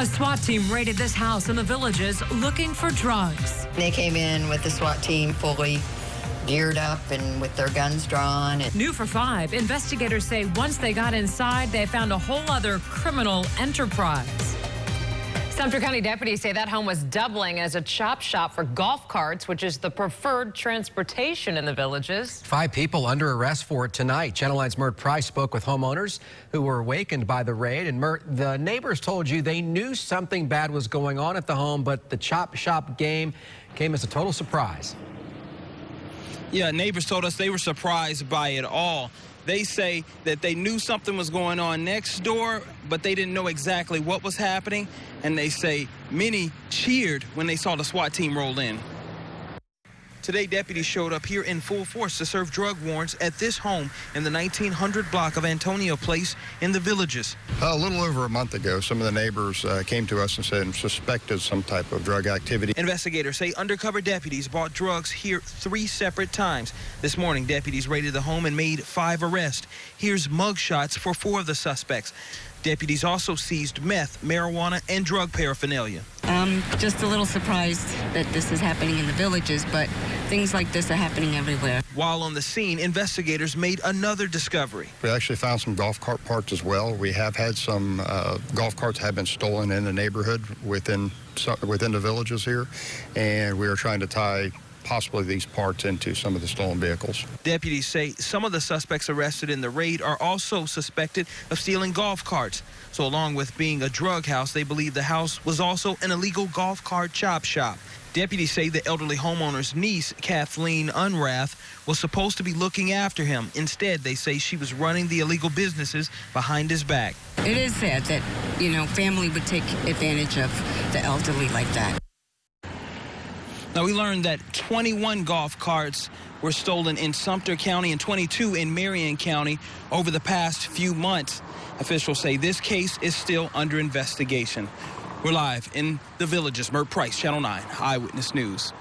A SWAT team raided this house in the villages looking for drugs. They came in with the SWAT team fully geared up and with their guns drawn. And New for five, investigators say once they got inside, they found a whole other criminal enterprise. Sumter County deputies say that home was doubling as a chop shop for golf carts, which is the preferred transportation in the villages. Five people under arrest for it tonight. Channel 9's Mert Price spoke with homeowners who were awakened by the raid. And Mert, the neighbors told you they knew something bad was going on at the home, but the chop shop game came as a total surprise. Yeah, neighbors told us they were surprised by it all. They say that they knew something was going on next door, but they didn't know exactly what was happening. And they say many cheered when they saw the SWAT team roll in. Today, deputies showed up here in full force to serve drug warrants at this home in the 1900 block of Antonio Place in the villages. A little over a month ago, some of the neighbors uh, came to us and said and suspected some type of drug activity. Investigators say undercover deputies bought drugs here three separate times. This morning, deputies raided the home and made five arrests. Here's mugshots for four of the suspects. Deputies also seized meth, marijuana, and drug paraphernalia. I'm just a little surprised that this is happening in the villages, but things like this are happening everywhere. While on the scene, investigators made another discovery. We actually found some golf cart parts as well. We have had some uh, golf carts have been stolen in the neighborhood within within the villages here, and we are trying to tie possibly these parts into some of the stolen vehicles. Deputies say some of the suspects arrested in the raid are also suspected of stealing golf carts. So along with being a drug house, they believe the house was also an illegal golf cart chop shop. Deputies say the elderly homeowner's niece, Kathleen Unrath, was supposed to be looking after him. Instead, they say she was running the illegal businesses behind his back. It is sad that, you know, family would take advantage of the elderly like that. Now, we learned that 21 golf carts were stolen in Sumter County and 22 in Marion County over the past few months. Officials say this case is still under investigation. We're live in the villages. Mert Price, Channel 9 Eyewitness News.